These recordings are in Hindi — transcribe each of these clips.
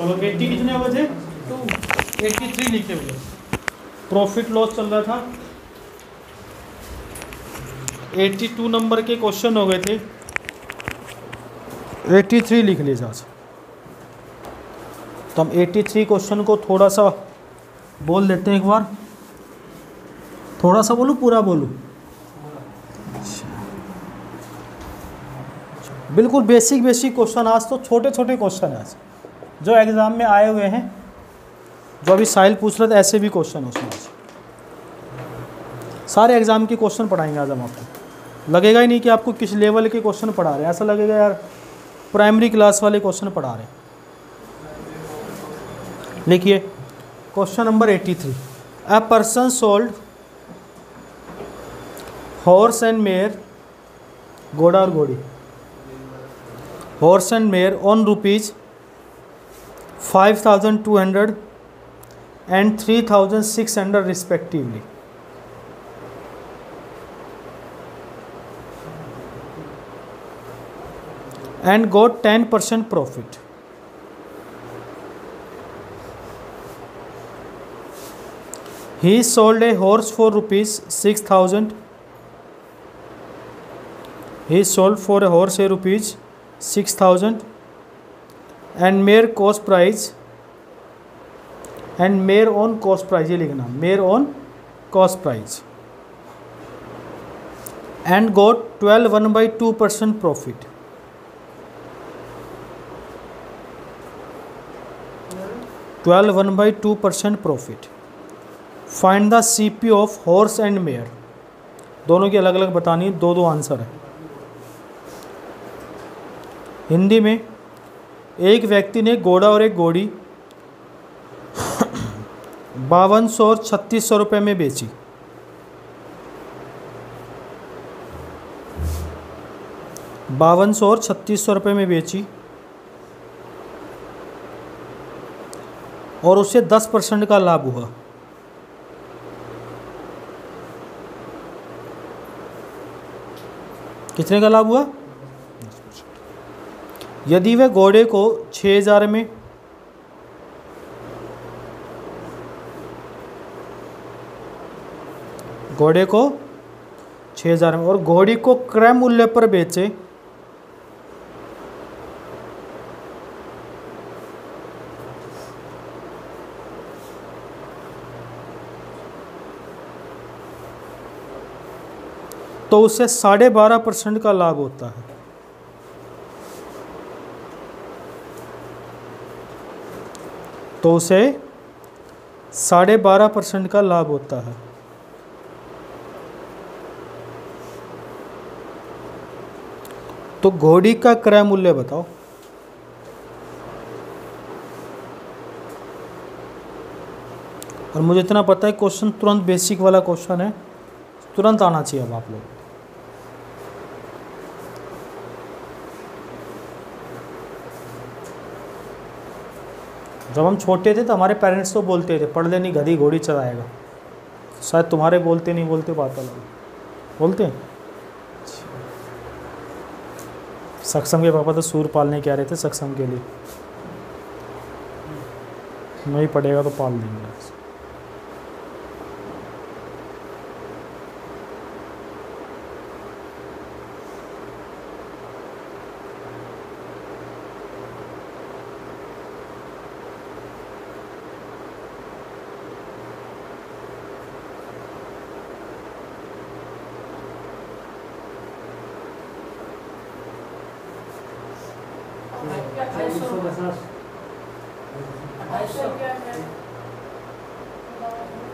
चलो एट्टी कितने हो गए थे? टू एट्टी थ्री लिखे हुए प्रॉफिट लॉस चल रहा था। एट्टी टू नंबर के क्वेश्चन हो गए थे। एट्टी थ्री लिख लीजिए आज। तो हम एट्टी थ्री क्वेश्चन को थोड़ा सा बोल देते हैं एक बार। थोड़ा सा बोलूँ पूरा बोलूँ? बिल्कुल बेसिक बेसिक क्वेश्चन आज तो छोटे छोटे क्वेश्चन है आज। जो एग्ज़ाम में आए हुए हैं, जो अभी साहिल पूछ रहे थे, ऐसे भी क्वेश्चन है उसमें सारे एग्ज़ाम के क्वेश्चन पढ़ाएँगे आज हम आपको। लगेगा ही नहीं कि आपको किस लेवल के क्वेश्चन पढ़ा रहे हैं। ऐसा लगेगा यार प्राइमरी क्लास वाले क्वेश्चन पढ़ा रहे हैं। लिखिए question number eighty three a person sold horse and mare घोड़ा और घोड़ी horse and mare on rupees 5200 and 3600 respectively. And got 10% profit. He sold a horse for rupees 6000 he sold for a horse a rupees 6000 and mare cost price and mare own cost price ये लिखना mare own cost price and got twelve one by two percent profit twelve one by two percent profit find the C P of horse and mare दोनों की अलग अलग बतानी है दो दो आंसर है। हिंदी में एक व्यक्ति ने घोड़ा और एक घोड़ी बावन सौ और छत्तीस सौ रुपये में बेची। बावन सौ और छत्तीस सौ रुपये में बेची और उसे दस परसेंट का लाभ हुआ। कितने का लाभ हुआ? यदि वह घोड़े को छः हज़ार में घोड़े को छः हज़ार में, और घोड़ी को क्रय मूल्य पर बेचे तो उसे साढ़े बारह परसेंट का लाभ होता है। तो उसे साढ़े बारह परसेंट का लाभ होता है। तो घोड़ी का क्रय मूल्य बताओ। और मुझे इतना पता है, क्वेश्चन तुरंत बेसिक वाला क्वेश्चन है, तुरंत आना चाहिए अब आप लोग जब हम छोटे थे तो हमारे पेरेंट्स तो बोलते थे, पढ़ लेनी गधी घोड़ी चलाएगा। शायद तुम्हारे बोलते नहीं बोलते बात अलग बोलते सक्षम के पापा तो सूर पालने के आ रहे थे सक्षम के लिए। नहीं पड़ेगा तो पाल देंगे।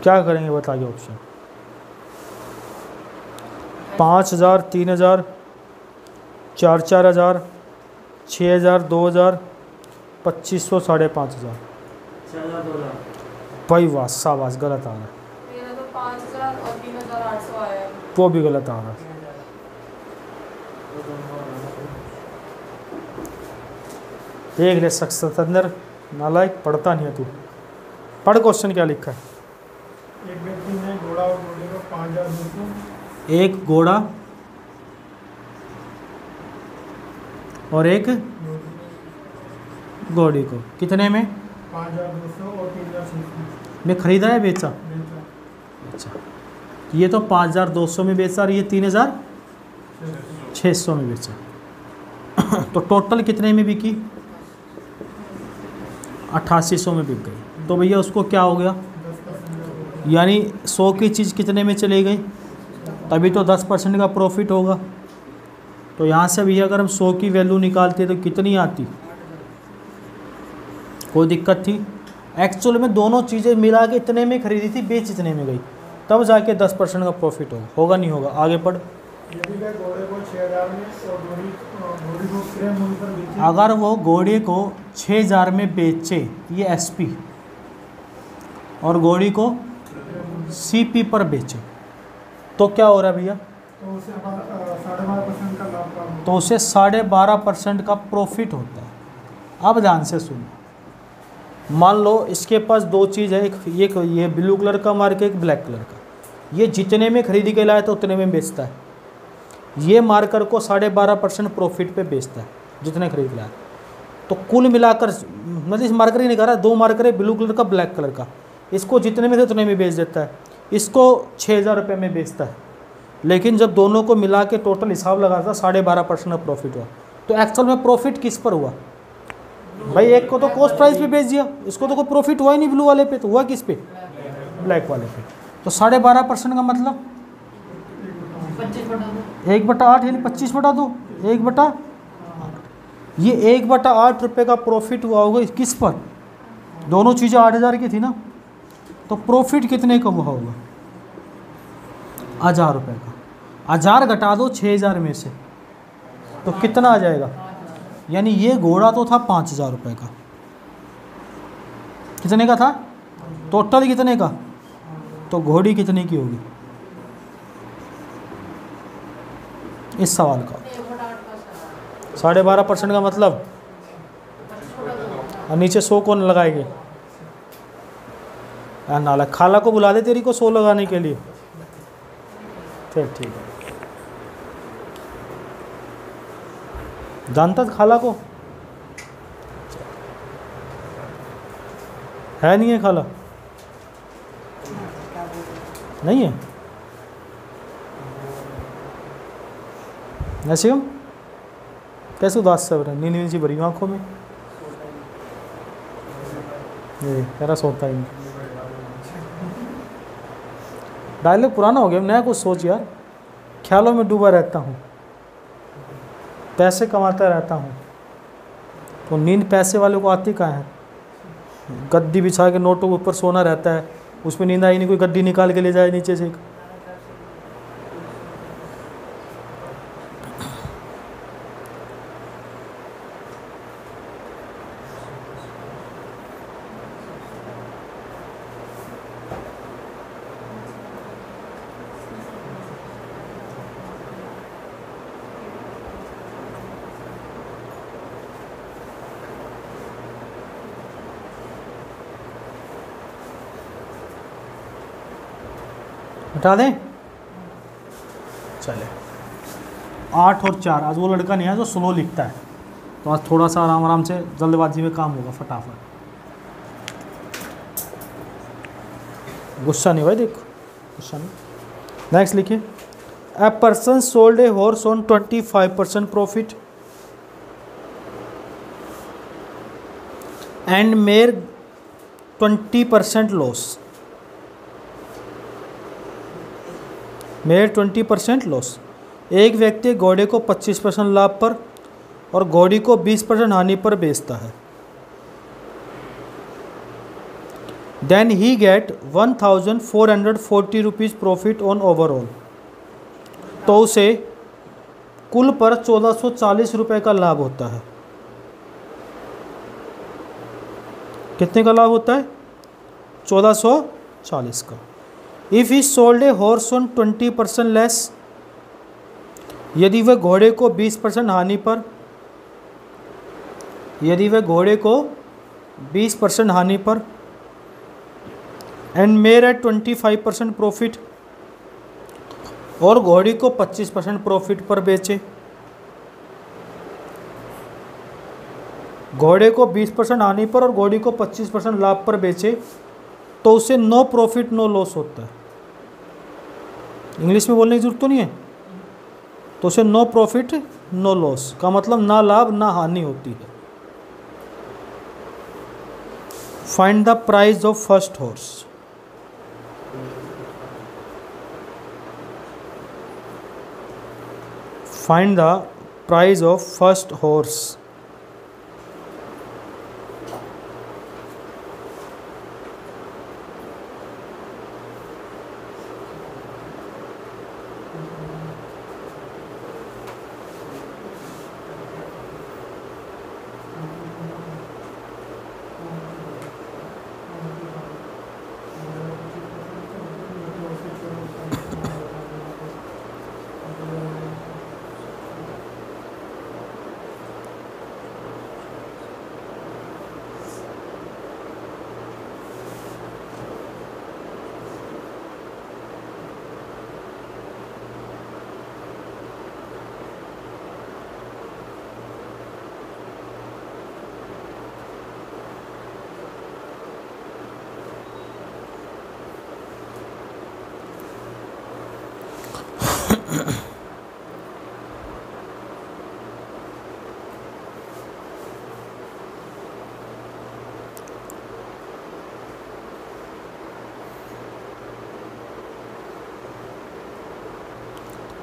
क्या करेंगे बताइए ऑप्शन पाँच हज़ार तीन हज़ार चार चार हज़ार छः हज़ार दो हज़ार पच्चीस सौ साढ़े पाँच हज़ार। भाई वाह शाबाश गलत आ रहा है। मेरा तो पाँच हज़ार और तीन हज़ार आठ सौ आया। वो भी गलत आ रहा है। देख ले शख्स अंदर नालायक पढ़ता नहीं है तू। पढ़ क्वेश्चन क्या लिखा है एक व्यक्ति ने घोड़ा और घोड़े को पाँच हज़ार दो सौ एक घोड़ा और एक घोड़ी को। कितने में? मैं खरीदा है बेचा? अच्छा। ये तो पाँच हज़ार दो सौ में बेचा और ये तीन हज़ार छः सौ में बेचा। तो टोटल कितने में बिकी? अट्ठासी सौ में बिक गई। तो भैया उसको क्या हो गया? यानी सौ की चीज़ कितने में चली गई? तभी तो दस परसेंट का प्रॉफिट होगा। तो यहाँ से भैया अगर हम सौ की वैल्यू निकालते तो कितनी आती? कोई दिक्कत थी? एक्चुअल में दोनों चीज़ें मिला के इतने में खरीदी थी, बेच इतने में गई। तब जाके दस परसेंट का प्रॉफिट होगा। होगा नहीं होगा? आगे पढ़। अगर वो घोड़े को छः हज़ार में बेचे, ये एसपी और घोड़ी को सीपी पर बेचे तो क्या हो रहा है भैया? तो उसे साढ़े बारह परसेंट का तो प्रॉफिट होता है। अब ध्यान से सुनो। मान लो इसके पास दो चीज़ है एक एक ये ब्लू कलर का मार्क है एक ब्लैक कलर का। ये जितने में खरीदी के लाया तो उतने में बेचता है। ये मार्कर को साढ़े बारह परसेंट प्रॉफिट पे बेचता है जितने खरीद लाया तो कुल मिलाकर मतलब इस मार्कर ही नहीं कर रहा दो मार्कर है ब्लू कलर का ब्लैक कलर का। इसको जितने में थे उतने में बेच देता है। इसको छः हज़ार रुपये में बेचता है। लेकिन जब दोनों को मिला के टोटल हिसाब लगाता साढ़े बारह परसेंट का प्रॉफिट हुआ। तो एक्चुअल में प्रॉफिट किस पर हुआ? भाई, एक को तो कॉस्ट प्राइस पे बेच दिया। इसको तो कोई प्रॉफिट हुआ ही नहीं ब्लू वाले पे तो हुआ किस पे? ब्लैक वाले पे। तो साढ़े बारह परसेंट का मतलब? एक बटा आठ, यानी पच्चीस बटा दो। एक बटा ये एक बटा आठ रुपये का प्रॉफिट हुआ होगा किस पर? दोनों चीज़ें आठ हज़ार की थी ना। तो प्रॉफिट कितने का हुआ होगा? हज़ार रुपये का। हज़ार घटा दो छः हज़ार में से तो कितना आ जाएगा? यानी ये घोड़ा तो था पाँच हज़ार रुपये का। कितने का था? टोटल कितने का? तो घोड़ी कितने की होगी? इस सवाल का। साढ़े बारह परसेंट का मतलब? और नीचे सौ कौन लगाएँगे? नाला। खाला को बुला दे तेरी को सो लगाने के लिए। चल, ठीक है। जानता खाला को? है नहीं है खाला? नहीं है? ऐसे हो? कैसे उदास सब रहे नींद नींद सी भरी आँखों में। ये तेरा सोता ही नहीं। डायलॉग पुराना हो गया, नया कुछ सोच यार। ख्यालों में डूबा रहता हूँ। पैसे कमाता रहता हूँ। तो नींद पैसे वाले को आती कहाँ है? गद्दी बिछा के नोटों के ऊपर सोना रहता है। उसमें नींद आई नहीं, कोई गद्दी निकाल के ले जाए नीचे से। हटा दें। चले। आठ और चार आज वो लड़का नहीं है जो स्लो लिखता है। तो आज थोड़ा सा आराम आराम से जल्दबाजी में काम होगा फटाफट। गुस्सा नहीं भाई देखो। गुस्सा नहीं। नेक्स्ट लिखिए। A person sold a horse on twenty five percent profit and mare twenty percent loss mare twenty percent loss एक व्यक्ति घोड़े को पच्चीस परसेंट लाभ पर और घोड़ी को बीस परसेंट हानि पर बेचता है। Then he get one thousand four hundred forty rupees profit on overall तो उसे कुल पर चौदह सौ चालीस रुपये का लाभ होता है। कितने का लाभ होता है? चौदह सौ चालीस का। If he sold a horse on twenty percent less यदि वह घोड़े को बीस परसेंट हानि पर, यदि वह घोड़े को बीस परसेंट हानि पर and mare at twenty five percent profit और घोड़ी को पच्चीस परसेंट प्रॉफिट पर बेचे, घोड़े को 20 परसेंट हानि पर और घोड़ी को 25 परसेंट लाभ पर बेचे तो उसे नो प्रॉफिट नो लॉस होता है। इंग्लिश में बोलने की ज़रूरत तो नहीं है? तो उसे नो प्रॉफिट नो लॉस का मतलब ना लाभ, ना हानि होती है। Find the price of first horse find the price of first horse.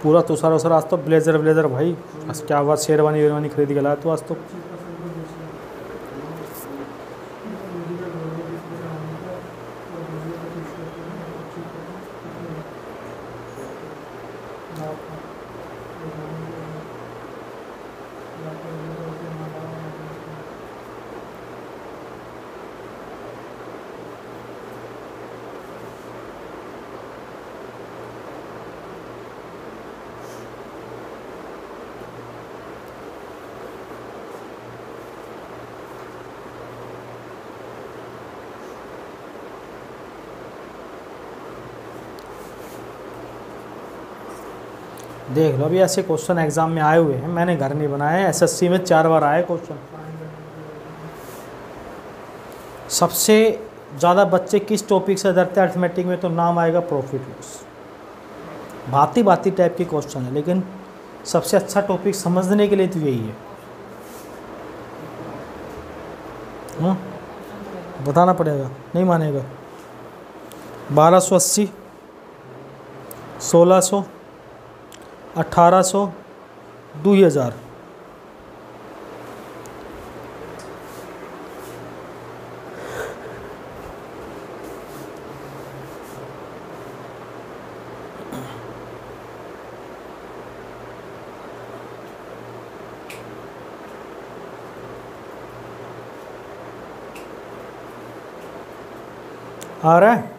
पूरा तुषार उसार आज तो ब्लेजर ब्लेजर भाई। आज क्या आवाज़ शेरवानी वेरवानी खरीद के लाया तो आज तो देख लो, अभी ऐसे क्वेश्चन एग्ज़ाम में आए हुए हैं। मैंने घर नहीं बनाए एसएससी में चार बार आए क्वेश्चन सबसे ज़्यादा बच्चे किस टॉपिक से डरते हैं? अर्थमेटिक में तो नाम आएगा प्रॉफिट लॉस भांति भांति टाइप के क्वेश्चन है, लेकिन सबसे अच्छा टॉपिक समझने के लिए तो यही है। हाँ? बताना पड़ेगा, नहीं मानेगा। बारह सौ अस्सी, सोलह सौ अट्ठारह सौ दो हज़ार। आ रहा है?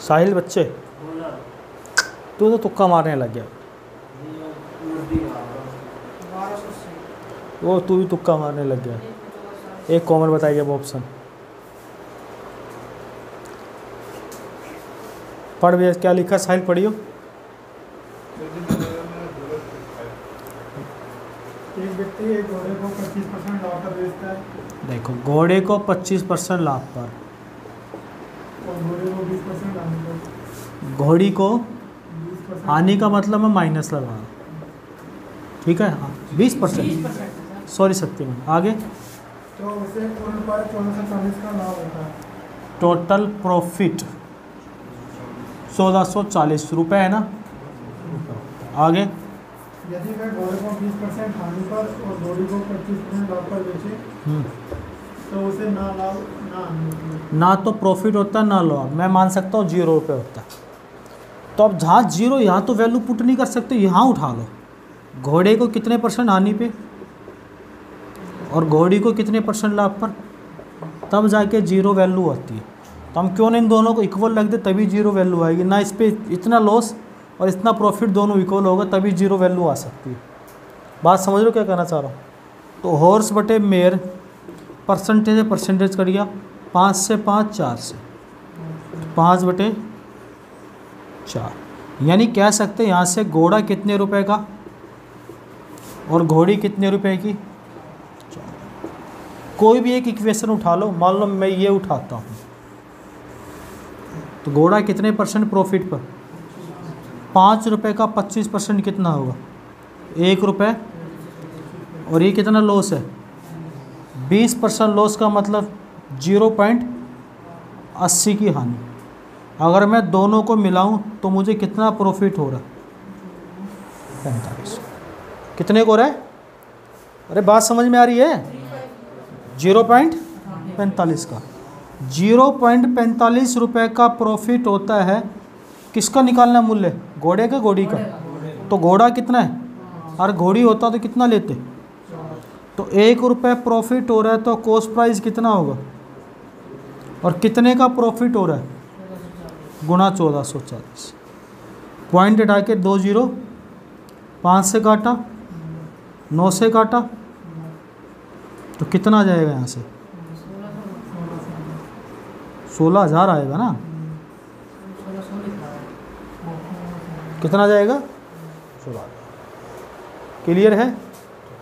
साहिल बच्चे। तू तो तुक्का मारने लग गया। वो तू भी तुक्का मारने लग गया। एक कॉमन बताइए वो ऑप्शन पढ़ भैया क्या लिखा? साहिल पढ़ियो। एक व्यक्ति घोड़े को पच्चीस परसेंट लाभ पर बेचता देखो घोड़े को 25 परसेंट लाभ पर। घोड़े को हानि को मतलब मैं माइनस लगा रहा ठीक है? हाँ बीस परसेंट। सॉरी सत्यमन आगे? तो उसे कुल पर चौदह सौ चालीस का लाभ होता टोटल प्रॉफिट चौदह सौ चालीस रुपये है ना? आगे? यदि वह घोड़े को बीस परसेंट हानि पर और घोड़ी को पच्चीस परसेंट लाभ पर बेचे हम्म, तो उसे ना लाभ ना है ना तो प्रॉफिट होता है ना लॉस मैं मान सकता हूँ ज़ीरो रुपये होता। है तो आप जहाँ ज़ीरो, यहाँ तो वैल्यू पुट नहीं कर सकते, यहाँ उठा लो। घोड़े को कितने परसेंट हानि पे? और घोड़ी को कितने परसेंट लाभ पर? तब जाके ज़ीरो वैल्यू आती है। तो हम क्यों नहीं इन दोनों को इक्वल रख दे, तभी ज़ीरो वैल्यू आएगी। ना इस पर इतना लॉस और इतना प्रॉफिट दोनों इक्वल होगा, तभी ज़ीरो वैल्यू आ सकती है। बात समझ लो क्या कहना चाह रहा हूँ? तो हॉर्स बटे मेयर परसेंटेज परसेंटेज कर दिया पाँच से पाँच, चार से। पाँच बटे चार। यानी कह सकते हैं यहाँ से घोड़ा कितने रुपए का और घोड़ी कितने रुपए की? कोई भी एक इक्वेशन उठा लो। मान लो मैं ये उठाता हूँ। तो घोड़ा कितने परसेंट प्रॉफिट पर? पाँच रुपए का पच्चीस परसेंट कितना होगा? एक रुपये और ये कितना लॉस है? बीस परसेंट लॉस का मतलब ज़ीरो पॉइंट अस्सी की हानि। अगर मैं दोनों को मिलाऊं तो मुझे कितना प्रॉफिट हो रहा? पैंतालीस। कितने को हो रहा है? अरे, बात समझ में आ रही है? ज़ीरो पॉइंट पैंतालीस का। ज़ीरो पॉइंट पैंतालीस रुपये का प्रॉफिट होता है। किसका निकालना मूल्य? घोड़े का, घोड़ी का? तो घोड़ा कितना है? और घोड़ी होता तो कितना लेते? तो एक रुपये प्रॉफिट हो रहा है तो कोस्ट प्राइस कितना होगा? और कितने का प्रॉफिट हो रहा है? गुना चौदह सौ चालीस। पॉइंट हटा के दो ज़ीरो, पाँच से काटा, नौ से काटा तो कितना आ जाएगा यहाँ से? सोलह हज़ार आएगा ना? कितना जाएगा? सोलह क्लियर है?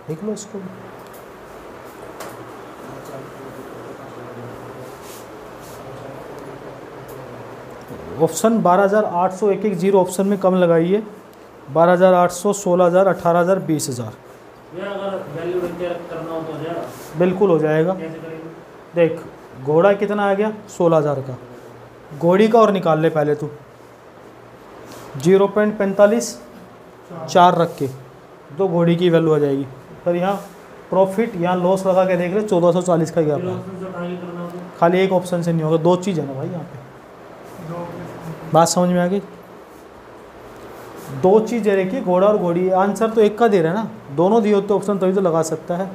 देख लो इसको। ऑप्शन बारह हज़ार आठ सौ एक एक ज़ीरो ऑप्शन में कम लगाइए। बारह हज़ार आठ सौ सोलह हज़ार अठारह हज़ार बीस हज़ार। हो तो जाएगा। बिल्कुल हो जाएगा। कैसे देख घोड़ा कितना आ गया? सोलह हज़ार का। घोड़ी का और निकाल ले पहले तू। ज़ीरो पॉइंट पैंतालीस चार। रख के। तो घोड़ी की वैल्यू आ जाएगी। पर यहाँ प्रॉफिट यहाँ लॉस लगा के देख ले चौदह सौ चालीस का गया तो। खाली एक ऑप्शन से नहीं होगा दो चीज़ है ना भाई यहाँ पे। बात समझ में आ गई? दो चीज़ है रखिए घोड़ा और घोड़ी आंसर तो एक का दे रहा है ना। दोनों दिए होते ऑप्शन तभी तो लगा सकता है।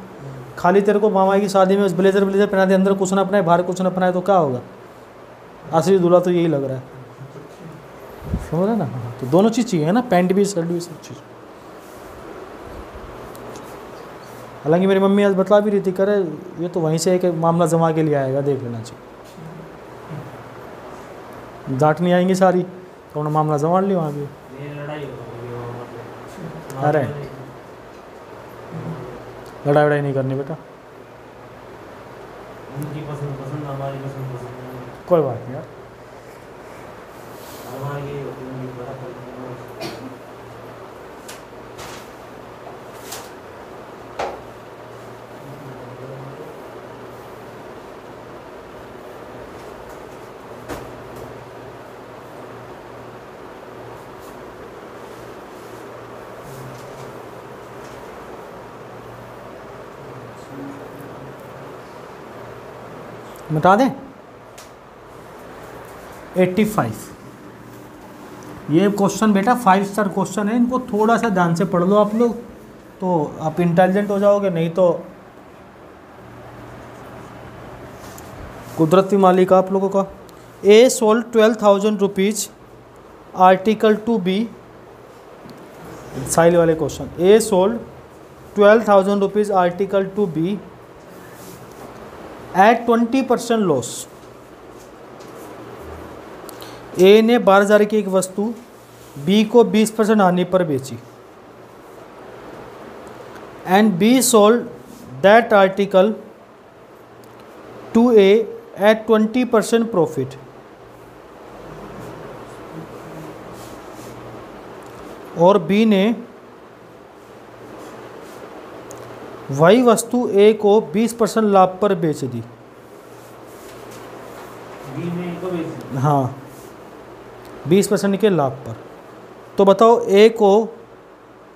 खाली तेरे को मामा की शादी में उस ब्लेजर ब्लेजर पहना दे अंदर कुछ ना अपना है बाहर कुछ ना अपना है तो क्या होगा? असली दूल्हा तो यही लग रहा है। समझ रहे ना? हाँ, तो दोनों चीज़ चाहिए है ना? पैंट भी शर्ट भी सब चीज़। हालाँकि मेरी मम्मी आज बता भी रही थी करे ये तो वहीं से एक मामला जमा के लिए आएगा देख लेना चाहिए। डांट नहीं आएँगी सारी। तो उन्होंने मामला जमा लिया वहाँ भी मतलब अरे। लड़ाई वड़ाई नहीं करनी बेटा। उनकी पसंद पसंद हमारी पसंद पसंद। कोई बात नहीं यार हमारी ये होती है, उनकी बड़ा पसंद है। मिटा दें? 85 ये क्वेश्चन बेटा फाइव स्टार क्वेश्चन है, इनको थोड़ा सा ध्यान से पढ़ लो आप लोग तो आप इंटेलिजेंट हो जाओगे, नहीं तो कुदरती मालिक आप लोगों का। A sold twelve thousand rupees article to B sale वाले question A sold twelve thousand rupees article to B at twenty percent loss A ने बारह हज़ार की एक वस्तु बी को बीस परसेंट हानि पर बेची। And B sold that article to A at twenty percent profit और बी ने वही वस्तु ए को 20 परसेंट लाभ पर बेच दी। हाँ 20 परसेंट के लाभ पर। तो बताओ ए को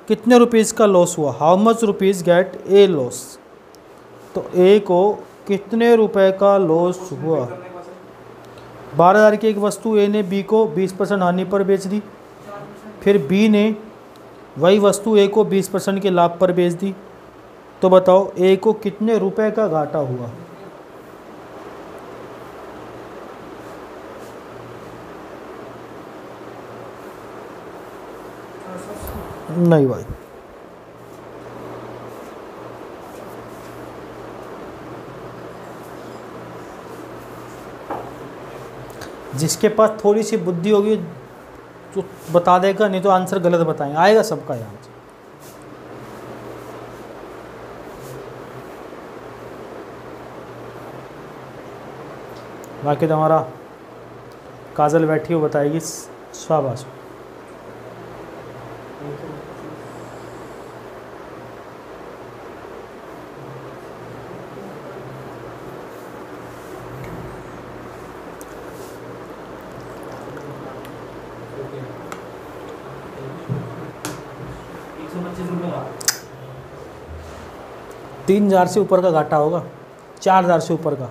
कितने रुपीज़ का लॉस हुआ? How much rupees get A loss तो ए को कितने रुपए का लॉस हुआ? बारह हज़ार की एक वस्तु ए ने बी को 20 परसेंट हानि पर बेच दी। फिर बी ने वही वस्तु ए को 20 परसेंट के लाभ पर बेच दी। तो बताओ, ए को कितने रुपए का घाटा हुआ? नहीं भाई। जिसके पास थोड़ी सी बुद्धि होगी तो बता देगा, नहीं तो आंसर गलत बताएँगे। आएगा सबका यहाँ बाकी तो हमारा काजल बैठी हो बताएगी शाबाश। तीन हज़ार से ऊपर का घाटा होगा, चार हज़ार से ऊपर का।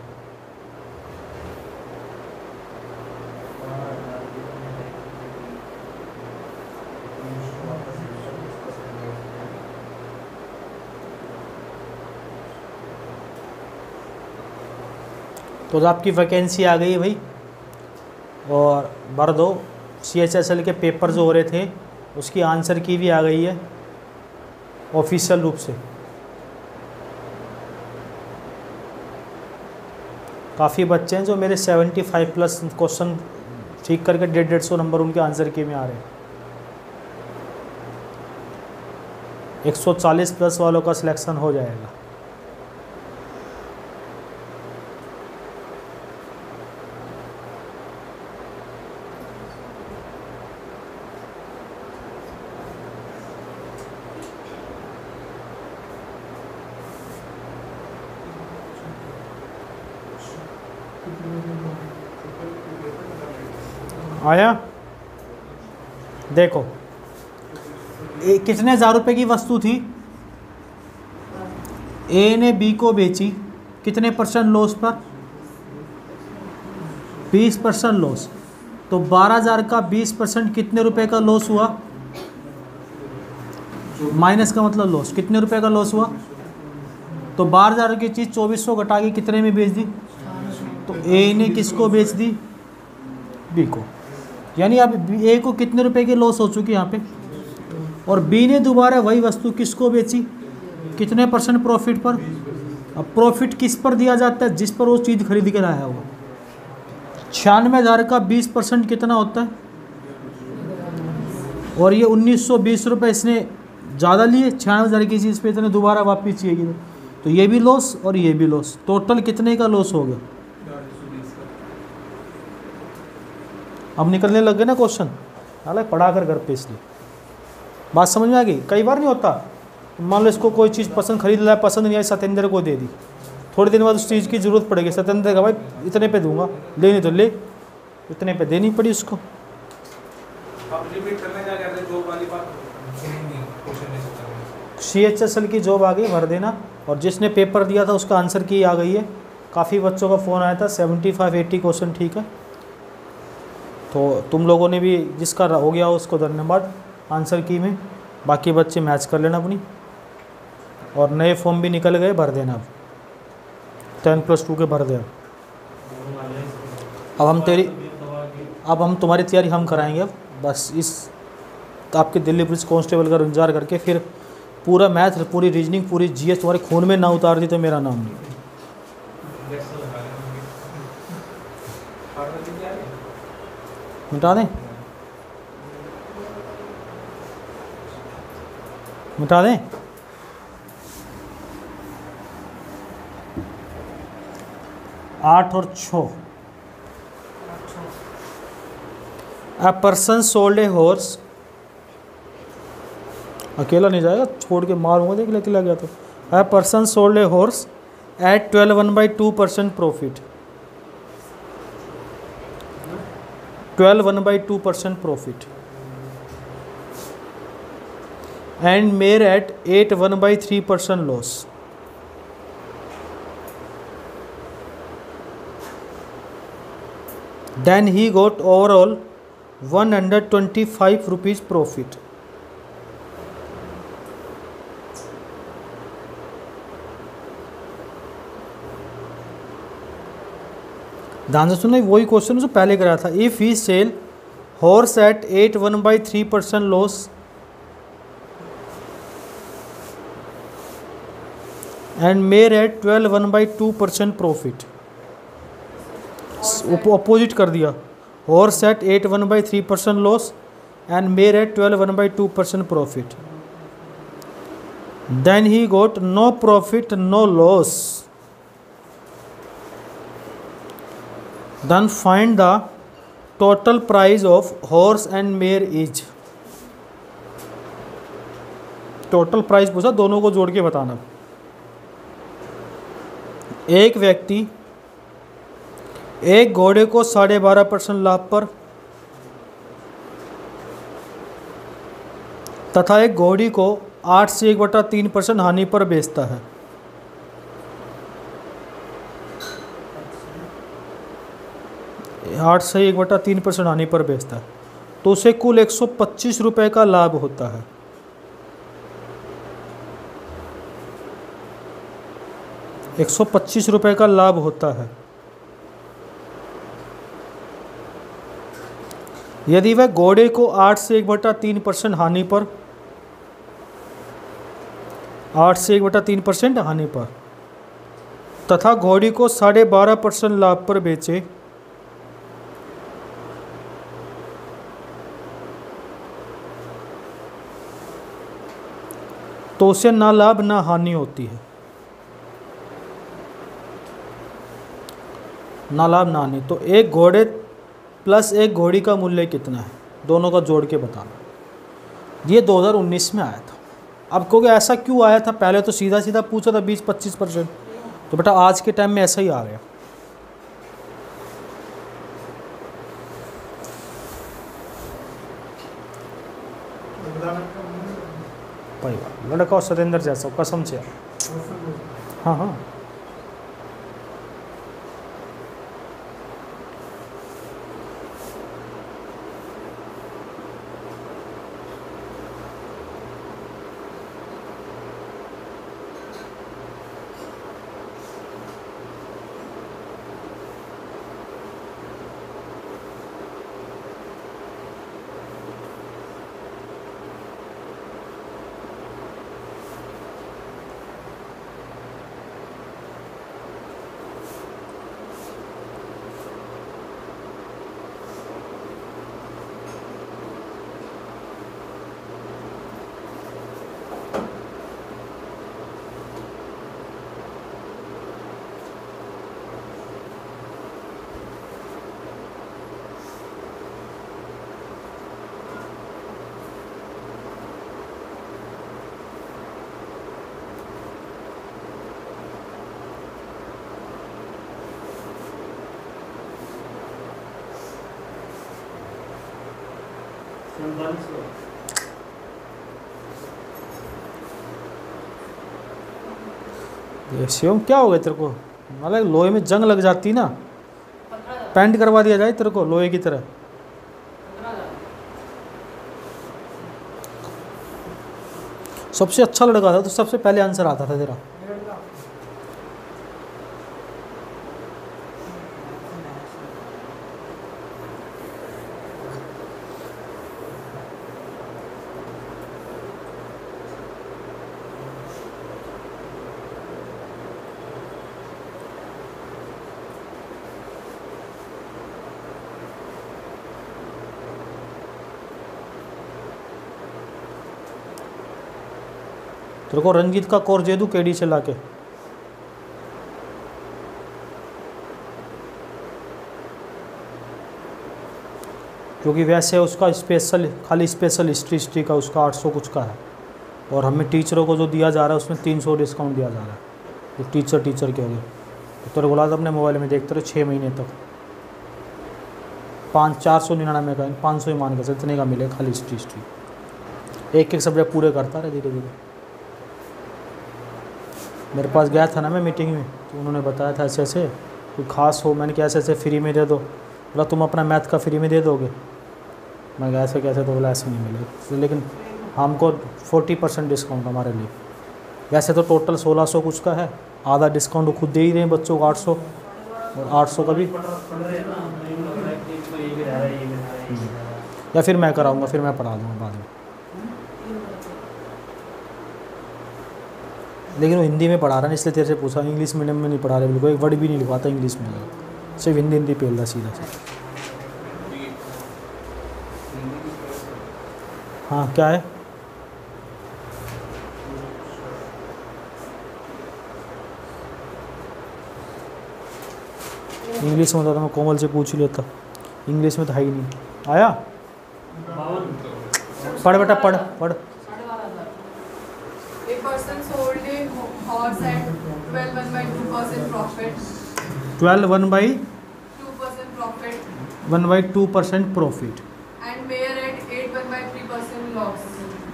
तो आपकी वैकेंसी आ गई भाई। और भर दो। सी एच एस एल के पेपर जो हो रहे थे, उसकी आंसर की भी आ गई है ऑफिशियल रूप से। काफ़ी बच्चे हैं जो मेरे 75 प्लस क्वेश्चन ठीक करके डेढ़ डेढ़ सौ नंबर उनके आंसर के में आ रहे हैं। 140 प्लस वालों का सिलेक्शन हो जाएगा। आया? देखो। ए, कितने हज़ार रुपए की वस्तु थी? ए ने बी को बेची। कितने परसेंट लॉस पर? बीस परसेंट लॉस तो बारह हज़ार का बीस परसेंट कितने रुपए का लॉस हुआ? माइनस का मतलब लॉस कितने रुपए का लॉस हुआ? तो बारह हज़ार की चीज़ चौबीस सौ घटा के कितने में बेच दी? तो ए ने किसको बेच दी? बी को। यानी अब ए को कितने रुपए की लॉस हो चुकी यहाँ पे? और बी ने दोबारा वही वस्तु किसको बेची? कितने परसेंट प्रॉफिट पर? अब प्रॉफिट किस पर दिया जाता है? जिस पर वो चीज़ खरीद के लाया हुआ। छियानवे हज़ार का बीस परसेंट कितना होता है? और ये उन्नीस सौ बीस रुपये इसने ज़्यादा लिए। छियानवे हज़ार की चीज़ पे इतने दोबारा वापस चाहिए। तो ये भी लॉस और ये भी लॉस टोटल कितने का लॉस हो गया अब निकलने लग गए ना क्वेश्चन। हालाँकि पढ़ा कर घर पे इसलिए। बात समझ में आ गई? कई बार नहीं होता। मान लो इसको कोई चीज़ पसंद, खरीद लाया पसंद नहीं आई, सत्येंद्र को दे दी। थोड़े दिन बाद उस चीज़ की ज़रूरत पड़ेगी। सत्येंद्र का भाई, इतने पे दूँगा। ले नहीं तो ले। इतने पे देनी पड़ी उसको। सी एच एस एल की जॉब आ गई, भर देना। और जिसने पेपर दिया था, उसका आंसर की आ गई है। काफ़ी बच्चों का फ़ोन आया था। सेवेंटी फाइव एट्टी क्वेश्चन ठीक है। तो तुम लोगों ने भी जिसका हो गया उसको धन्यवाद आंसर की में। बाकी बच्चे मैच कर लेना अपनी। और नए फॉर्म भी निकल गए, भर देना अब। टेन प्लस टू के भर दे अब। हम तेरी अब हम तुम्हारी तैयारी हम कराएँगे अब। बस इस आपके दिल्ली पुलिस कांस्टेबल का इंतज़ार करके फिर पूरा मैथ पूरी रीजनिंग पूरी जीएस तुम्हारे खून में ना उतार दी तो मेरा नाम नहीं। मिटा दें। मिटा दें। आठ और छ। A person sold a horse अकेला नहीं जाएगा, छोड़ के मारूँगा, देख ले अकेला गया तो। A person sold a horse at twelve one by two percent profit 12 1 by 2 percent profit and Mare at 8 1 by 3 percent loss. Then he got overall 125 rupees profit. ध्यान से सुनो वही क्वेश्चन जो पहले कराया था। If he sell horse at eight one by three percent loss and mare at twelve one by two percent profit opposite कर दिया। Horse at eight one by three percent loss and mare at twelve one by two percent profit then he got no profit no loss then find the total price of horse and mare is total price पूछा, दोनों को जोड़ के बताना। एक व्यक्ति एक घोड़े को साढ़े बारह परसेंट लाभ पर तथा एक घोड़ी को आठ से एक बटा तीन परसेंट हानि पर बेचता है। आठ से एक बटा तीन परसेंट हानि पर बेचता है। तो उसे कुल एक सौ पच्चीस रुपये का लाभ होता है। एक सौ पच्चीस रुपये का लाभ होता है। यदि वह घोड़े को आठ से एक बटा तीन परसेंट हानि पर, आठ से एक बटा तीन परसेंट हानि पर, तथा घोड़ी को साढ़े बारह परसेंट लाभ पर बेचे तो उसे ना लाभ, ना हानि होती है। ना लाभ, ना हानि। तो एक घोड़े प्लस एक घोड़ी का मूल्य कितना है? दोनों का जोड़ के बताना। ये 2019 में आया था। अब क्योंकि ऐसा क्यों आया था? पहले तो सीधा सीधा पूछा था बीस, पच्चीस परसेंट। तो बेटा आज के टाइम में ऐसा ही आ गया। लड़का सतेंद्र जैसा कसम से शिवम क्या हो गया तेरे को? मतलब लोहे में जंग लग जाती ना। पेंट करवा दिया जाए तेरे को, लोहे की तरह। सबसे अच्छा लड़का था तो सबसे पहले आंसर आता था तेरा। तेरे को रंजीत का कोर्स दे दूँ केडी से लाके? क्योंकि वैसे उसका स्पेशल खाली स्पेशल हिस्ट्री हिस्ट्री का उसका आठ सौ कुछ का है। और हमें टीचरों को जो दिया जा रहा है, उसमें तीन सौ डिस्काउंट दिया जा रहा है। तो टीचर टीचर के हो गए तो तेरे बोला था अपने मोबाइल में देखते रहे छः महीने तक। पाँच, चार सौ निन्यानवे का, पाँच सौ ही मान के इतने का मिले खाली हिस्ट्री हिस्ट्री एक एक सब्जेक्ट पूरे करता रहे धीरे धीरे मेरे पास गया था ना मैं मीटिंग में तो उन्होंने बताया था ऐसे ऐसे, कोई खास हो, मैंने कहा ऐसे ऐसे फ्री में दे दो। बोला, तुम अपना मैथ का फ्री में दे दोगे? मैं कहा, ऐसे कैसे? तो बोला, ऐसे नहीं मिले तो लेकिन हमको फोर्टी परसेंट डिस्काउंट हमारे लिए। वैसे तो टोटल सोलह सौ कुछ का है, आधा डिस्काउंट खुद दे ही रहे हैं बच्चों को आठ सौ, और आठ सौ का भी। या फिर मैं कराऊँगा, फिर मैं पढ़ा दूँगा बाद में। लेकिन वो हिंदी में पढ़ा रहा है, इसलिए तेरे से पूछा इंग्लिश मीडियम में नहीं पढ़ा रहे, बिल्कुल एक वर्ड भी नहीं लिखवाता इंग्लिश में। सिर्फ़ हिंदी हिंदी पेल रहा सीधा से। हाँ क्या है? इंग्लिश में होता था, मैं कोमल से पूछ लेता। इंग्लिश में तो है ही नहीं। आया? पढ़ बेटा, पढ़ पढ़।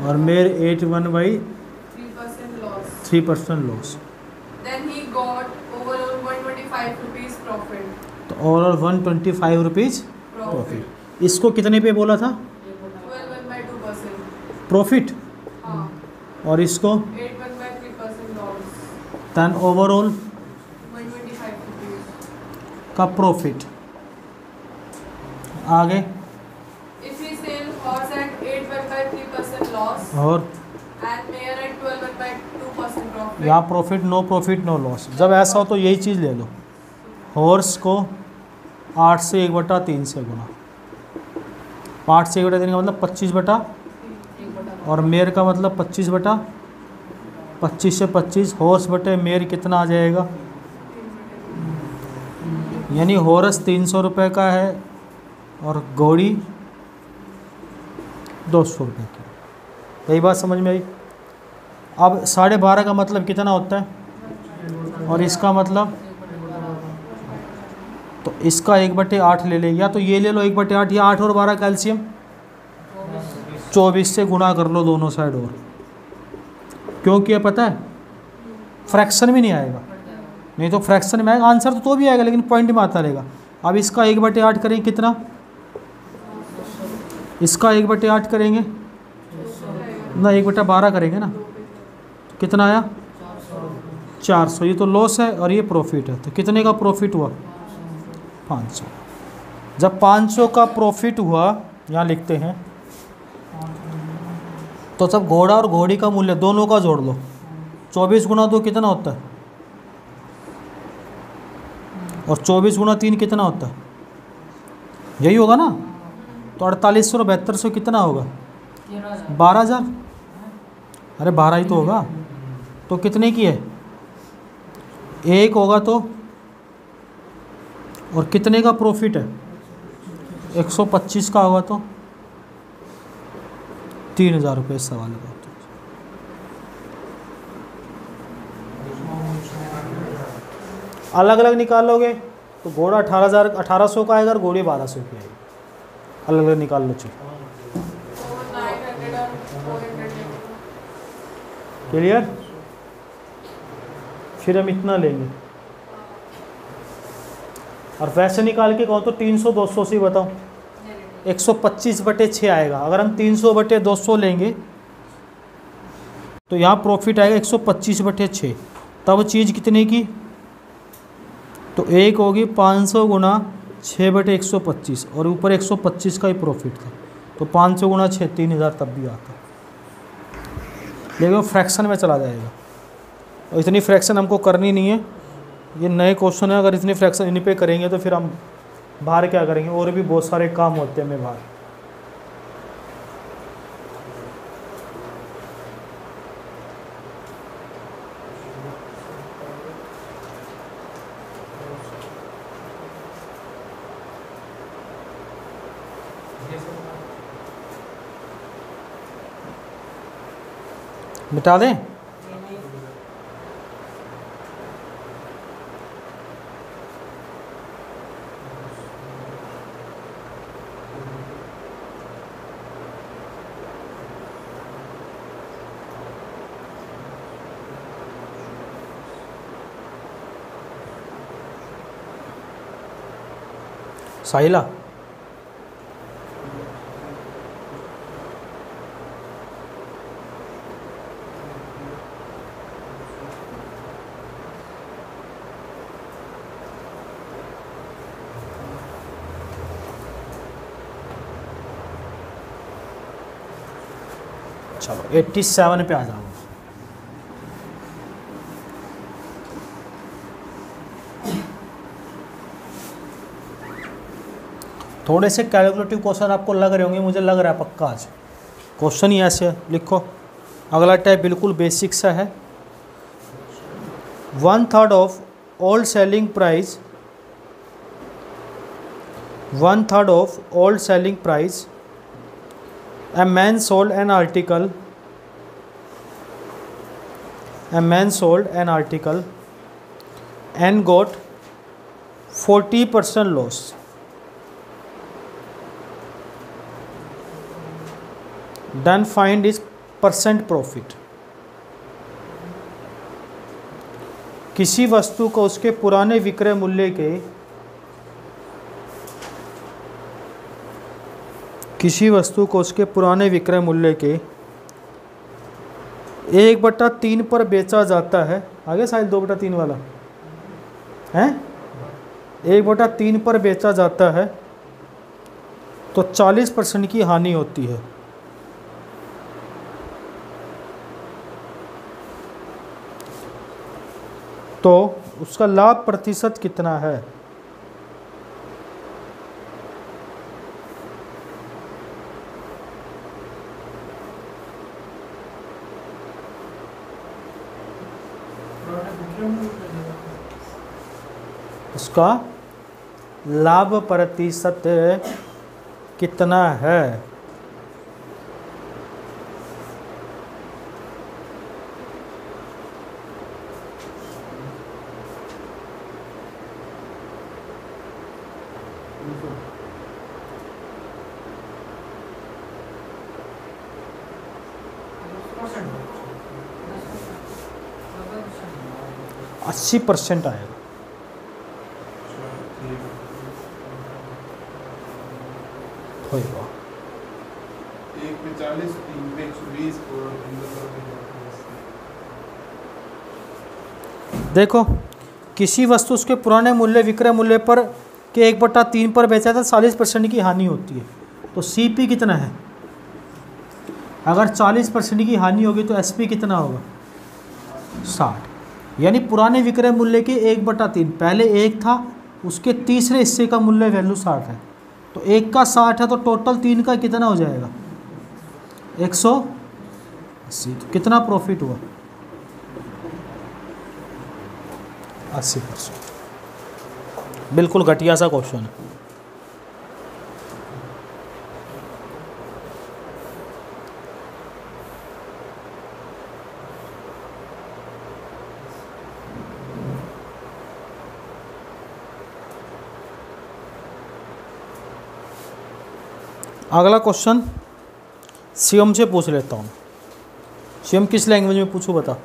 और mare at one by three percent loss तो overall one twenty five rupees profit इसको कितने पे बोला था? प्रॉफिट और इसको? 1 by 3 percent loss. और? And mayor at 12 1 by 2 percent profit. यहाँ profit no profit no loss जब ऐसा हो तो यही चीज़ ले लो। हॉर्स को आठ से एक बटा तीन से गुना आठ से एक बटा तीन का मतलब पच्चीस बटा? और मेयर का मतलब पच्चीस बटा पच्चीस से पच्चीस हॉर्स बटे मेयर कितना आ जाएगा? यानी हॉर्स तीन सौ रुपये का है और घोड़ी दो सौ रुपये की। यही बात समझ में आई? अब साढ़े बारह का मतलब कितना होता है? और इसका मतलब? तो इसका एक बटे आठ ले ले, या तो ये ले लो एक बटे आठ, या आठ और बारह कैल्शियम? चौबीस से गुणा कर लो दोनों साइड और। क्यों किया पता है? फ्रैक्शन में नहीं आएगा। नहीं तो फ्रैक्शन में आएगा। आंसर तो, तो भी आएगा लेकिन पॉइंट में आता रहेगा। अब इसका एक बटे आठ करेंगे कितना? इसका एक बटे आठ करेंगे? ना एक बटा बारह करेंगे ना। कितना आया? चार सौ। ये तो लॉस है और ये प्रॉफिट है। तो कितने का प्रॉफिट हुआ? पाँच सौ। जब पाँच सौ का प्रॉफिट हुआ यहाँ लिखते हैं। तो सब घोड़ा और घोड़ी का मूल्य, दोनों का जोड़ लो चौबीस गुना दो कितना होता है? और चौबीस गुना तीन कितना होता है? यही होगा ना? तो अड़तालीस सौ बहत्तर सौ कितना होगा? बारह हज़ार। अरे बारह ही तो होगा। तो कितने की है? एक होगा तो? और कितने का प्रॉफिट है? 125 का होगा तो? तीन हज़ार रुपये सवाल का अलग अलग निकालोगे तो घोड़ा अठारह हज़ार, अठारह सौ का आएगा और घोड़ी बारह सौ की आएगी। अलग अलग निकाल लो चाहिए Over 900 और 400 क्लियर फिर हम इतना लेंगे। और वैसे निकाल के कहो तो 300 200 से ही बताओ। 125 बटे छः आएगा। अगर हम 300 बटे 200 लेंगे तो यहाँ प्रॉफिट आएगा 125 बटे छः तब चीज़ कितने की? तो एक होगी 500 गुना छः बटे 125 और ऊपर 125 का ही प्रॉफिट था। तो 500 गुना छः तीन हज़ार तब भी आता। लेकिन फ्रैक्शन में चला जाएगा। और इतनी फ्रैक्शन हमको करनी नहीं है। ये नए क्वेश्चन है। अगर इतनी फ्रैक्शन इन पे करेंगे तो फिर हम बाहर क्या करेंगे? और भी बहुत सारे काम होते हैं हमें बाहर। मिटा दें? साहिला। चलो 87 पे आ जाओ थोड़े से कैलकुलेटिव क्वेश्चन आपको लग रहे होंगे, मुझे लग रहा है पक्का आज। क्वेश्चन ही ऐसे लिखो। अगला टाइप बिल्कुल बेसिक सा है। One third of all selling price one third of all selling price a man sold an article, a man sold an article and got 40% loss then find his percent profit. किसी वस्तु को उसके पुराने विक्रय मूल्य के किसी वस्तु को उसके पुराने विक्रय मूल्य के एक बटा तीन पर बेचा जाता है। आगे साइड दो बटा तीन वाला। हैं? एक बटा तीन पर बेचा जाता है तो चालीस परसेंट की हानि होती है। तो उसका लाभ प्रतिशत कितना है? उसका लाभ प्रतिशत कितना है? अस्सी परसेंट आएगा देखो, किसी वस्तु उसके पुराने मूल्य, विक्रय मूल्य पर के एक बट्टा तीन पर बेचा था, चालीस परसेंट की हानि होती है। तो सी पी कितना है? अगर चालीस परसेंट की हानि होगी तो एस पी कितना होगा? साठ। यानी पुराने विक्रय मूल्य के एक बटा तीन। पहले एक था, उसके तीसरे हिस्से का मूल्य वैल्यू साठ है। तो एक का साठ है तो टोटल तीन का कितना हो जाएगा? एक सौ अस्सी। तो कितना प्रॉफिट हुआ? अस्सी परसेंट। बिल्कुल घटिया सा क्वेश्चन है। अगला क्वेश्चन सीएम से पूछ लेता हूँ। सीएम किस लैंग्वेज में पूछूँ बता?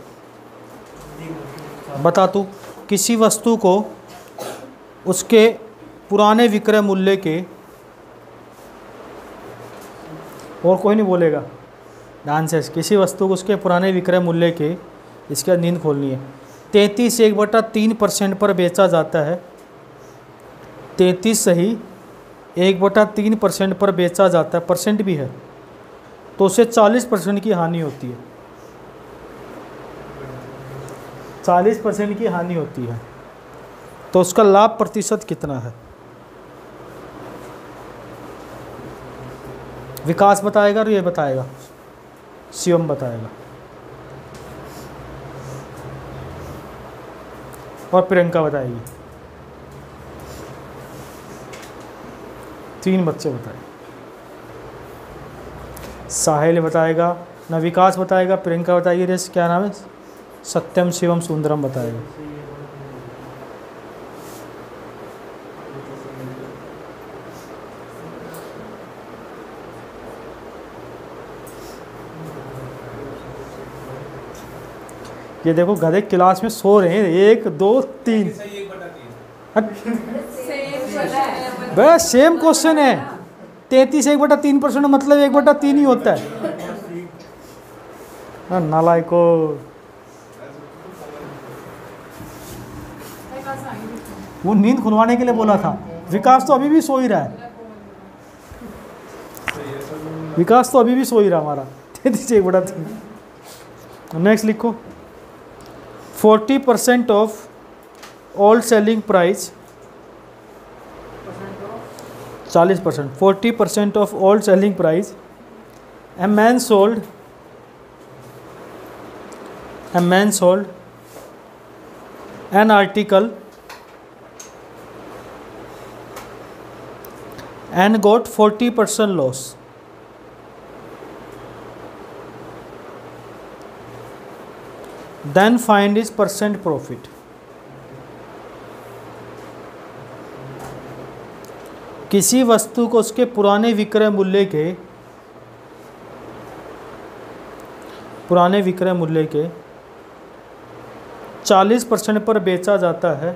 बता तू। किसी वस्तु को उसके पुराने विक्रय मूल्य के और कोई नहीं बोलेगा। ध्यान से किसी वस्तु को उसके पुराने विक्रय मूल्य के इसके नींद खोलनी है। तैंतीस एक बटा तीन परसेंट पर बेचा जाता है। तैंतीस सही एक बटा तीन परसेंट पर बेचा जाता है, परसेंट भी है। तो उसे चालीस परसेंट की हानि होती है। चालीस परसेंट की हानि होती है। तो उसका लाभ प्रतिशत कितना है? विकास बताएगा और ये बताएगा। शिवम बताएगा। और प्रियंका बताएगी। तीन बच्चे बताए। साहिल बताएगा ना विकास बताएगा प्रियंका बताएगी रेस क्या नाम है? सत्यम शिवम सुंदरम बताएगा। ये देखो गधे क्लास में सो रहे हैं। एक दो तीन। तीन। बस सेम क्वेश्चन है। तैतीस एक बटा तीन परसेंट मतलब एक बटा तीन ही होता है। हाँ, नालायको। वो नींद खुलवाने के लिए बोला था। विकास तो अभी भी सो ही रहा है। विकास तो अभी भी सो ही रहा हमारा। तैंतीस एक बटा तीन। नेक्स्ट लिखो। Forty percent of all selling price चालीस percent forty percent of all selling price a man sold a man sold an article and got 40% loss then find his percent profit किसी वस्तु को उसके पुराने विक्रय मूल्य के, पुराने विक्रय मूल्य के 40 परसेंट पर बेचा जाता है।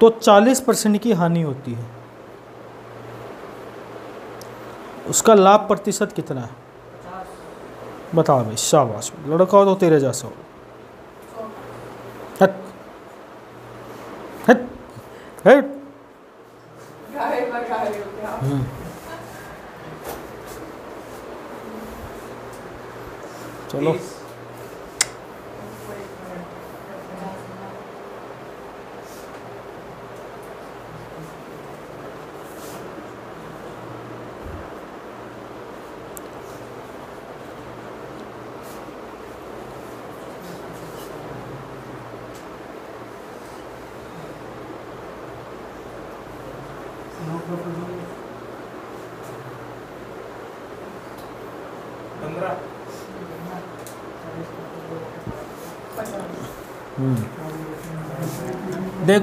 तो 40 परसेंट की हानि होती है। उसका लाभ प्रतिशत कितना है? बता भाई शाबाश। लड़का हो तो तेरे जैसा हो। हट। हट। हट।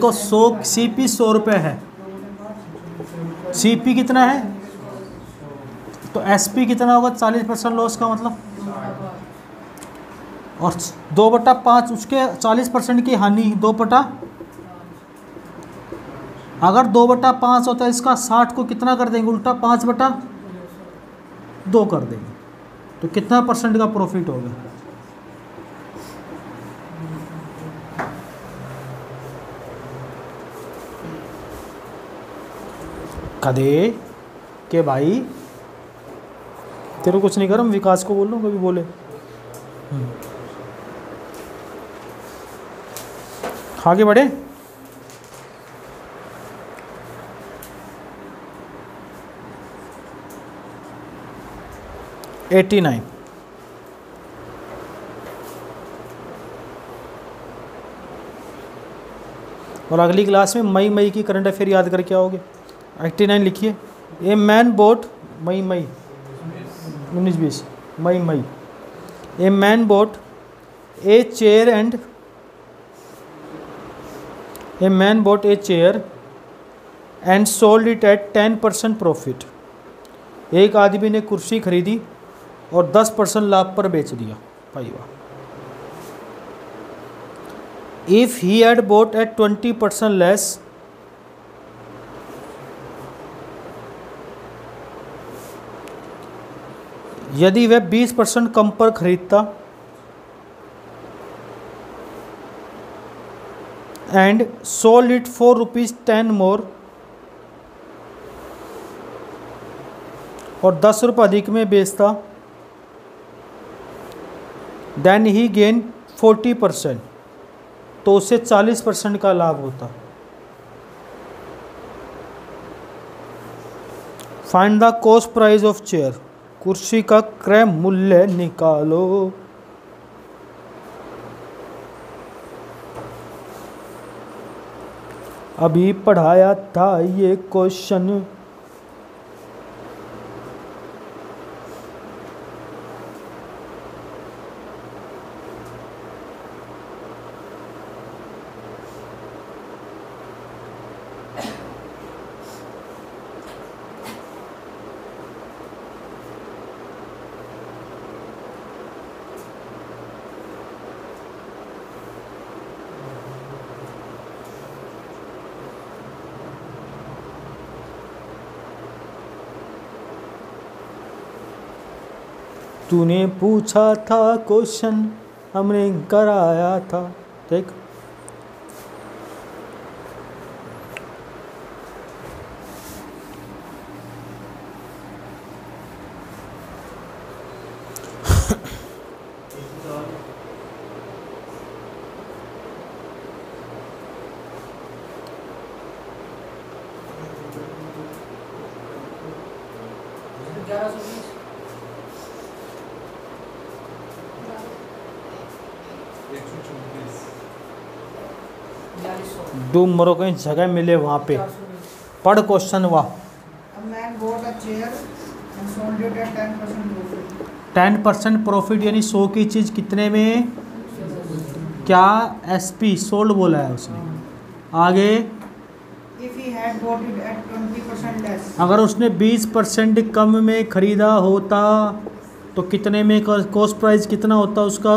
देखो, सौ सी पी सौ रुपये है। सी पी कितना है? तो एस पी कितना होगा? चालीस परसेंट लॉस का मतलब? और दो बटा पाँच, उसके चालीस परसेंट की हानि, दो बटा? अगर दो बटा पाँच होता है, इसका साठ को कितना कर देंगे? उल्टा पाँच बटा दो कर देंगे। तो कितना परसेंट का प्रॉफिट होगा कदे के भाई, तेरे कुछ नहीं कर विकास को बोल लो, कभी बोले। हम्म। आगे बढ़े। Eighty nine. और अगली क्लास में मई मई की करंट अफेयर याद करके आओगे। एट्टी नाइन लिखिए। ए मैन बोट, मई मई। उन्नीस बीस, मई मई। A man bought, a chair and a man bought, a chair, and sold it at ten percent profit. एक आदमी ने कुर्सी खरीदी और दस परसेंट लाभ पर बेच दिया, भाई वाह। If he had bought at twenty percent less यदि वह बीस परसेंट कम पर खरीदता and sold it for rupees ten more और दस रुपये अधिक में बेचता then he gain forty percent तो उसे चालीस परसेंट का लाभ होता। Find the cost price of chair कुर्सी का क्रय मूल्य निकालो। अभी पढ़ाया था ये क्वेश्चन तूने पूछा था क्वेश्चन हमने कराया था। ठीक मरो कहीं जगह मिले वहाँ पे। पढ़ क्वेश्चन वाह। A man bought a chair and sold it at 10% profit. Ten percent profit यानी सौ की चीज़ कितने में? क्या एस पी सोल्ड बोला है उसने? आगे। If he had bought it at 20% less, अगर उसने 20 परसेंट कम में ख़रीदा होता तो कितने में? कॉस्ट प्राइस कितना होता उसका?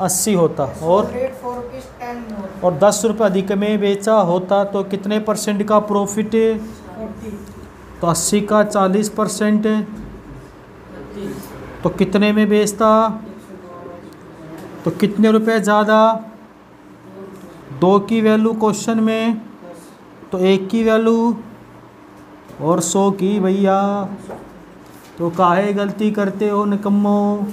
80 होता। और? और दस रुपये अधिक में बेचा होता तो कितने परसेंट का प्रॉफिट तो 80 का 40 परसेंट। तो कितने में बेचता? तो कितने रुपए ज़्यादा? दो की वैल्यू क्वेश्चन में। तो एक की वैल्यू और सौ की भैया। तो काहे गलती करते हो निकम्मो?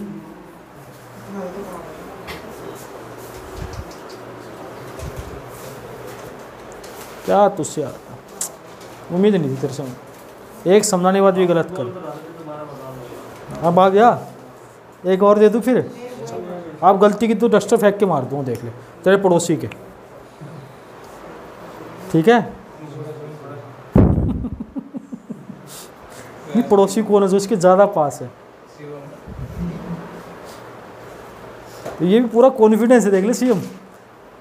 क्या तुझसे उम्मीद नहीं थी तेरे से। एक समझाने के बाद भी गलत कर। अब आ गया। एक और दे दूँ फिर? आप गलती की तो डस्टर फेंक के मार दूँ, देख ले। तेरे पड़ोसी के। ठीक है? नहीं पड़ोसी कौन है जो इसके ज़्यादा पास है? तो ये भी पूरा कॉन्फिडेंस है, देख ले सीएम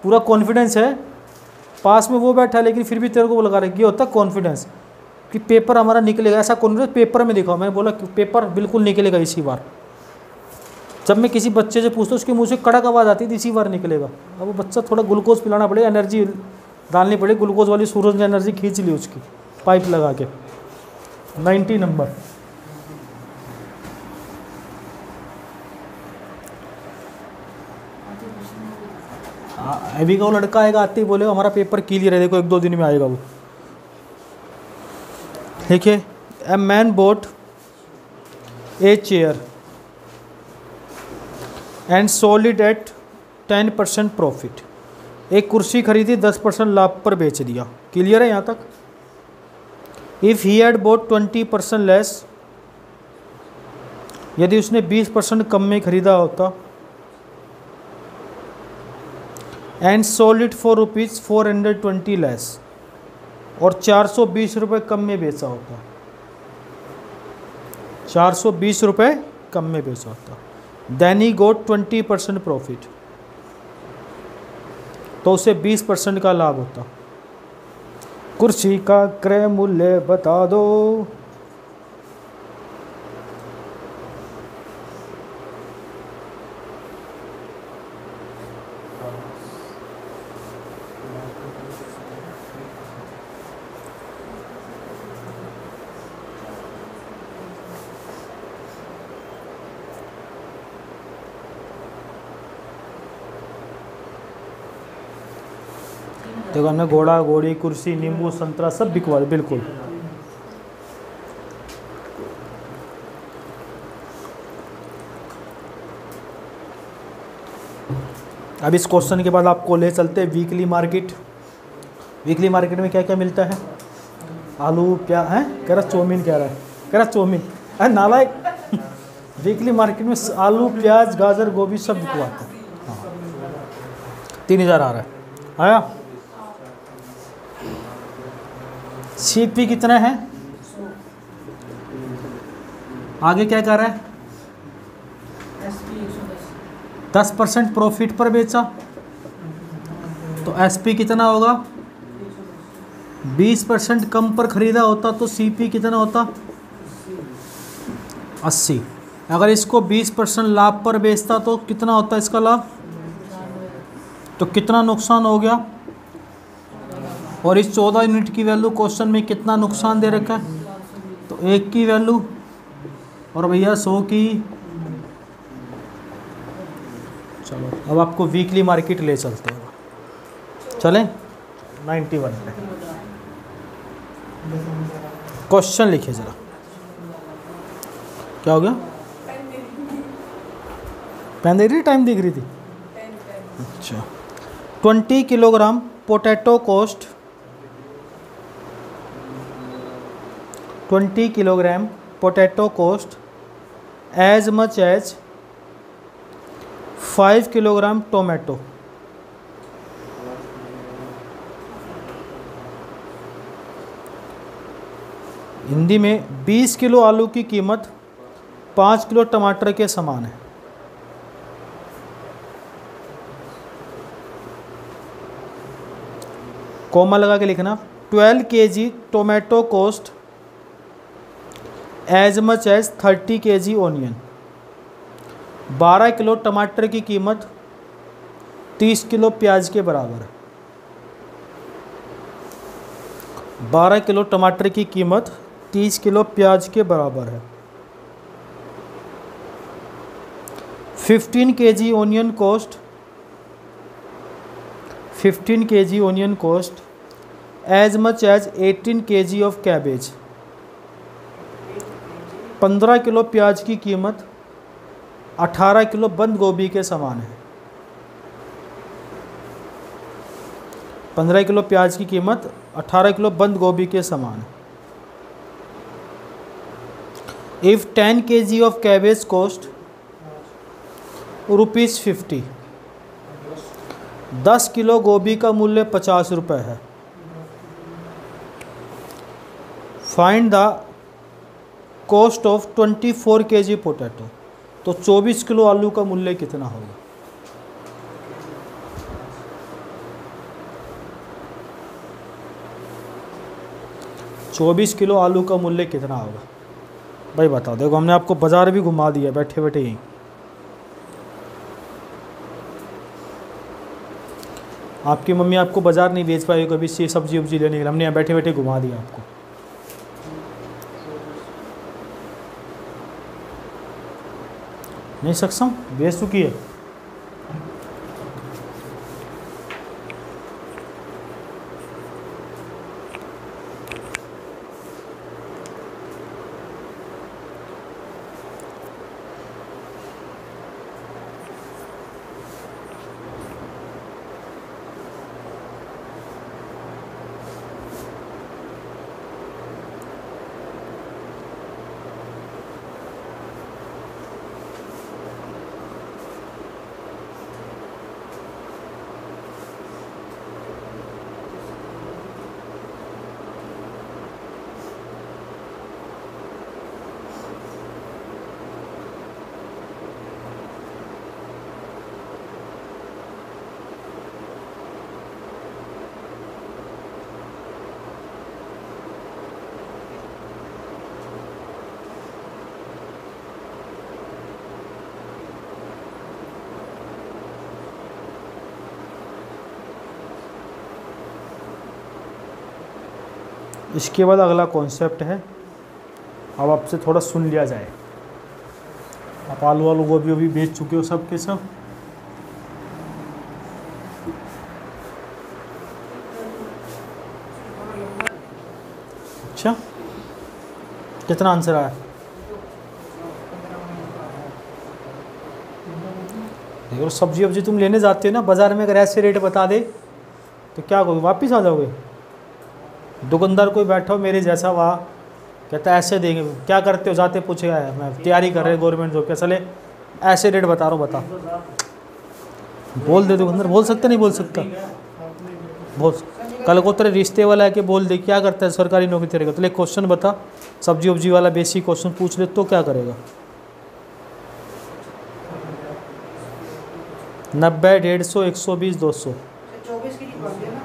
पूरा कॉन्फिडेंस है। पास में वो बैठा है, लेकिन फिर भी तेरे को वो लगा रहा है, ये होता है कॉन्फिडेंस कि पेपर हमारा निकलेगा, ऐसा कॉन्फिडेंस पेपर में दिखाओ मैंने बोला पेपर बिल्कुल निकलेगा इसी बार। जब मैं किसी बच्चे से पूछता हूँ, उसके मुँह से कड़क आवाज़ आती थी इसी बार निकलेगा। अब वो बच्चा थोड़ा ग्लूकोज पिलाना पड़ेगा एनर्जी डालनी पड़ेगी ग्लूकोज वाली सूरज ने एनर्जी खींच ली उसकी पाइप लगा के। नाइन्टी नंबर अभी का वो लड़का आएगा, आते ही बोलेगा, हमारा पेपर क्लियर है, देखो एक दो दिन में आएगा वो. देखिए a man bought a chair and sold at ten percent profit एक कुर्सी खरीदी, दस परसेंट लाभ पर बेच दिया। क्लियर है यहाँ तक? If he had bought twenty percent less यदि उसने बीस परसेंट कम में खरीदा होता and sold for rupees four hundred twenty less और चार सौ बीस रुपये कम में बेचा होता। चार सौ बीस रुपये कम में बेचा होता। Then he got twenty percent profit तो उसे बीस परसेंट का लाभ होता। कुर्सी का क्रय मूल्य बता दो। देखो हमने घोड़ा, घोड़ी, कुर्सी, नींबू, संतरा सब बिकवा बिल्कुल। अब इस क्वेश्चन के बाद आपको ले चलते हैं वीकली मार्केट वीकली मार्केट में क्या क्या मिलता है? आलू, प्या, है? कह रहा चौमीन कह रहा है। कह रहा चौमीन। अरे नालायक वीकली मार्केट में आलू, प्याज, गाजर, गोभी सब बिकवाते हैं। हाँ। तीन हज़ार आ रहा है। आया? सीपी कितना है? आगे क्या कर रहा है? दस परसेंट प्रॉफिट पर बेचा। तो एसपी कितना होगा? बीस परसेंट कम पर खरीदा होता तो सीपी कितना होता? अस्सी। अगर इसको बीस परसेंट लाभ पर बेचता तो कितना होता इसका लाभ? तो कितना नुकसान हो गया? और इस चौदह यूनिट की वैल्यू क्वेश्चन में कितना नुकसान दे रखा है? तो एक की वैल्यू, और भैया सौ की। चलो, अब आपको वीकली मार्केट ले चलते हैं। चलें? Ninety one. क्वेश्चन लिखिए ज़रा। क्या हो गया? पेन देख रही टाइम दिख रही थी? अच्छा। Twenty kilogram potato cost twenty kilogram potato cost as much as five kilogram tomato. Hindi में 20 किलो आलू की कीमत पाँच किलो टमाटर के समान है। कोमा लगा के लिखना twelve K G tomato cost as much as 30 K G onion 12 kilo टमाटर की कीमत 30 किलो प्याज के बराबर है। 12 किलो टमाटर की कीमत 30 किलो प्याज के बराबर है। 15 K ji onion cost 15 K G onion cost as much as 18 K G of cabbage 15 kilo प्याज की कीमत 18 किलो बंद गोभी के समान है। 15 किलो प्याज की कीमत 18 किलो बंद गोभी के समान है। If ten K G of cabbage cost rupees fifty दस किलो गोभी का मूल्य पचास रुपये है। Find the cost of twenty four K G potato तो चौबीस किलो आलू का मूल्य कितना होगा? चौबीस किलो आलू का मूल्य कितना होगा? भाई बताओ, देखो हमने आपको बाज़ार भी घुमा दिया, बैठे बैठे यहीं आपकी मम्मी आपको बाज़ार नहीं बेच पाई, कभी सब्ज़ी उब्जी लेने के लिए, हमने यहाँ बैठे बैठे घुमा दिया आपको। नहीं सक्षम चुकी है। इसके बाद अगला कॉन्सेप्ट है। अब आपसे थोड़ा सुन लिया जाए। आप आलू आलू गोभी वोभी बेच चुके हो सब के सब? अच्छा। कितना आंसर आया? देखो सब्ज़ी वब्जी तुम लेने जाते हो ना, बाज़ार में अगर ऐसे रेट बता दे तो क्या करोगे? वापस आ जाओगे? दुकानदार कोई बैठा हो मेरे जैसा वहाँ। कहता, ऐसे देंगे क्या करते हो? जाते पूछे पूछेगा मैं। तैयारी कर रहे गवर्नमेंट जॉब के। चले ऐसे रेट बता रहा हूँ, बता। बोल दे दुकानदार बोल सकता, नहीं बोल सकता? बोल। कल को तेरे रिश्ते वाला है कि बोल दे, क्या करता है? सरकारी नौकरी तेरे को। तो एक क्वेश्चन बता। सब्ज़ी उब्जी वाला बेसिक क्वेश्चन पूछ ले तो क्या करेगा? नब्बे, डेढ़ सौ, एक सौ बीस, दो सौ चौबीस की बात है ना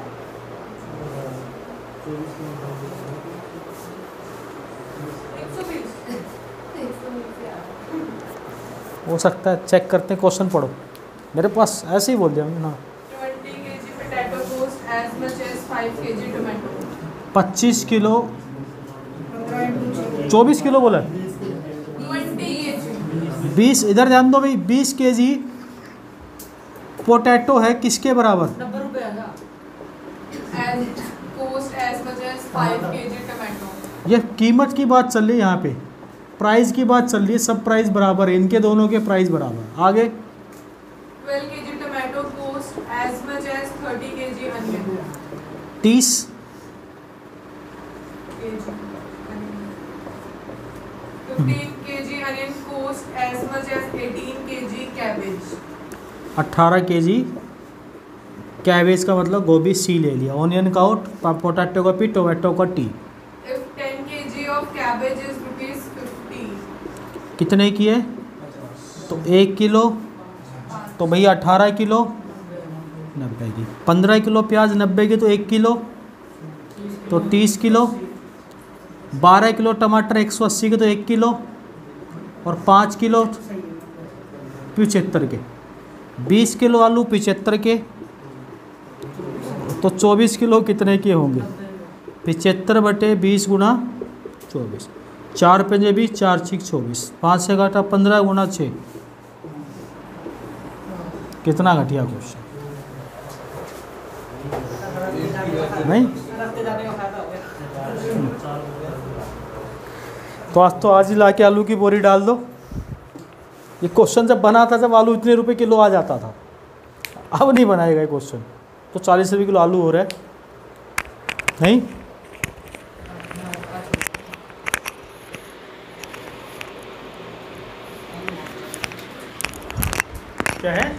एक सौ बीस एक सौ बीस यार हो सकता है चेक करते हैं क्वेश्चन पढ़ो। मेरे पास ऐसे ही बोल दिया ना 20 kg potato cost as much as 5 kg tomato. पच्चीस किलो चौबीस किलो बोला है। 20 kg. बीस इधर ध्यान दो भाई बीस के जी पोटैटो है किसके बराबर? नब्बे As as much as 5 kg tomato. ये कीमत की बात चल रही है यहाँ पे। प्राइस की बात चल रही है सब प्राइस बराबर है इनके दोनों के प्राइस बराबर आगे? 12 kg tomato cost as much as 30 kg onion. तीस? kg onion. 15 kg onion cost as much as 18 kg अट्ठारह के जी कैबेज का मतलब गोभी सी ले लिया। ऑनियन का आउट पोटैटो का पी टोमेटो का टी। कितने की है तो एक किलो तो भैया अठारह किलो, नब्बे की। पंद्रह किलो प्याज, नब्बे की तो एक किलो तो तीस किलो। बारह किलो टमाटर, एक सौ अस्सी के तो एक किलो। और पाँच किलो पिचहत्तर के। बीस किलो आलू पिचहत्तर के। तो चौबीस किलो कितने के होंगे? पिचहत्तर बटे बीस गुना चौबीस। चार पंजे बीस, चार छीक चौबीस। पाँच से घटा पंद्रह गुना छः। कितना घटिया क्वेश्चन नहीं? तो आज तो आज ही ला आलू की बोरी डाल दो। ये क्वेश्चन जब बना था, जब आलू इतने रुपए किलो आ जाता था। अब नहीं बनाएगा ये क्वेश्चन तो चालीस रुपये किलो आलू हो रहा है। नहीं? क्या है